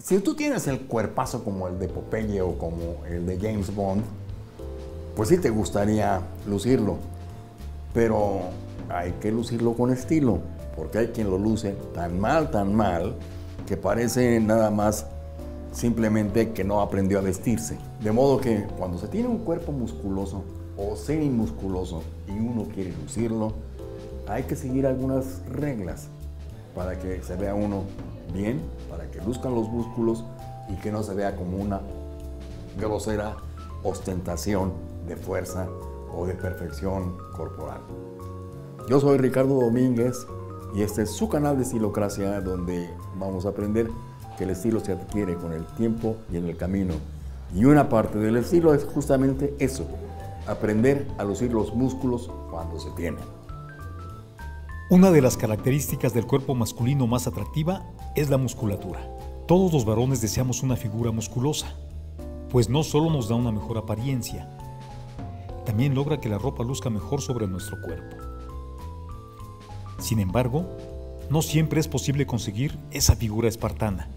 Si tú tienes el cuerpazo como el de Popeye o como el de James Bond, pues sí te gustaría lucirlo. Pero hay que lucirlo con estilo, porque hay quien lo luce tan mal, tan mal, que parece nada más simplemente que no aprendió a vestirse. De modo que cuando se tiene un cuerpo musculoso o semi-musculoso y uno quiere lucirlo, hay que seguir algunas reglas para que se vea uno bien, para que luzcan los músculos y que no se vea como una grosera ostentación de fuerza o de perfección corporal. Yo soy Ricardo Domínguez y este es su canal de Estilocracia donde vamos a aprender que el estilo se adquiere con el tiempo y en el camino. Y una parte del estilo es justamente eso, aprender a lucir los músculos cuando se tienen. Una de las características del cuerpo masculino más atractiva es la musculatura. Todos los varones deseamos una figura musculosa, pues no solo nos da una mejor apariencia, también logra que la ropa luzca mejor sobre nuestro cuerpo. Sin embargo, no siempre es posible conseguir esa figura espartana.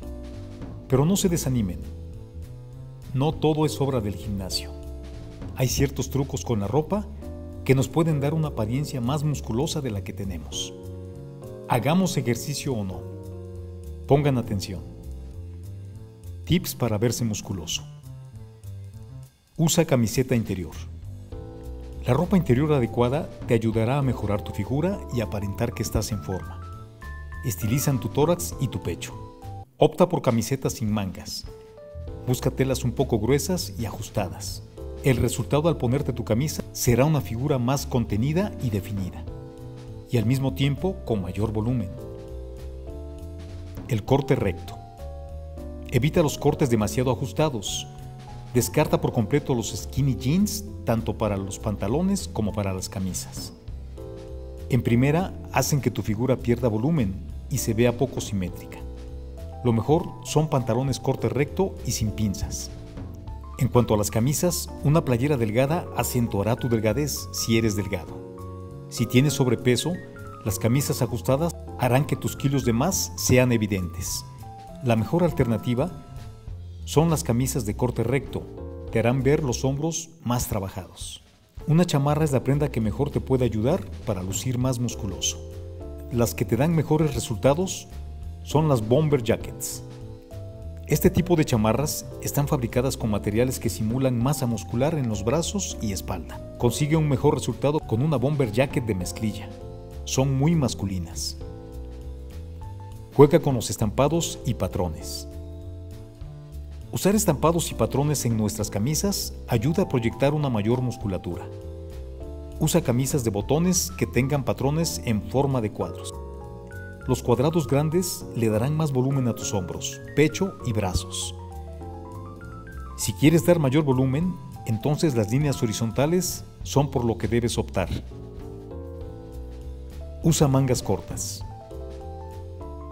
Pero no se desanimen. No todo es obra del gimnasio. Hay ciertos trucos con la ropa que nos pueden dar una apariencia más musculosa de la que tenemos. Hagamos ejercicio o no. Pongan atención. Tips para verse musculoso. Usa camiseta interior. La ropa interior adecuada te ayudará a mejorar tu figura y aparentar que estás en forma. Estilizan tu tórax y tu pecho. Opta por camisetas sin mangas. Busca telas un poco gruesas y ajustadas. El resultado al ponerte tu camisa será una figura más contenida y definida, y al mismo tiempo con mayor volumen. El corte recto. Evita los cortes demasiado ajustados. Descarta por completo los skinny jeans, tanto para los pantalones como para las camisas. En primera, hacen que tu figura pierda volumen y se vea poco simétrica. Lo mejor son pantalones corte recto y sin pinzas. En cuanto a las camisas, una playera delgada acentuará tu delgadez si eres delgado. Si tienes sobrepeso, las camisas ajustadas harán que tus kilos de más sean evidentes. La mejor alternativa son las camisas de corte recto, te harán ver los hombros más trabajados. Una chamarra es la prenda que mejor te puede ayudar para lucir más musculoso. Las que te dan mejores resultados son las bomber jackets. Este tipo de chamarras están fabricadas con materiales que simulan masa muscular en los brazos y espalda. Consigue un mejor resultado con una bomber jacket de mezclilla. Son muy masculinas. Juega con los estampados y patrones. Usar estampados y patrones en nuestras camisas ayuda a proyectar una mayor musculatura. Usa camisas de botones que tengan patrones en forma de cuadros. Los cuadrados grandes le darán más volumen a tus hombros, pecho y brazos. Si quieres dar mayor volumen, entonces las líneas horizontales son por lo que debes optar. Usa mangas cortas.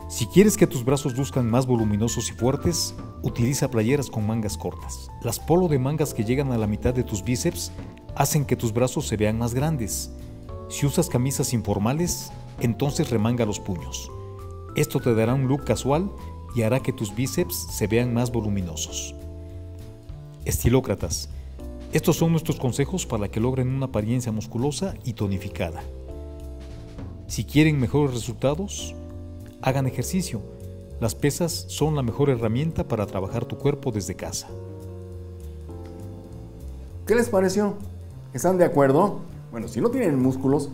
Si quieres que tus brazos luzcan más voluminosos y fuertes, utiliza playeras con mangas cortas. Las polo de mangas que llegan a la mitad de tus bíceps hacen que tus brazos se vean más grandes. Si usas camisas informales, entonces remanga los puños. Esto te dará un look casual y hará que tus bíceps se vean más voluminosos. Estilócratas. Estos son nuestros consejos para que logren una apariencia musculosa y tonificada. Si quieren mejores resultados, hagan ejercicio. Las pesas son la mejor herramienta para trabajar tu cuerpo desde casa. ¿Qué les pareció? ¿Están de acuerdo? Bueno, si no tienen músculos,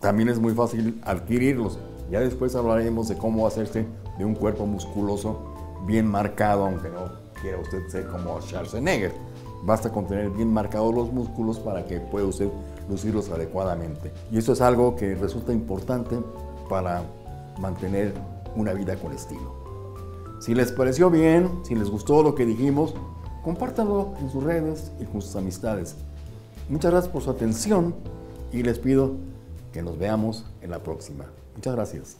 también es muy fácil adquirirlos. Ya después hablaremos de cómo hacerse de un cuerpo musculoso bien marcado, aunque no quiera usted ser como Schwarzenegger. Basta con tener bien marcados los músculos para que pueda usted lucirlos adecuadamente. Y esto es algo que resulta importante para mantener una vida con estilo. Si les pareció bien, si les gustó lo que dijimos, compártanlo en sus redes y con sus amistades. Muchas gracias por su atención y les pido que nos veamos en la próxima. Muchas gracias.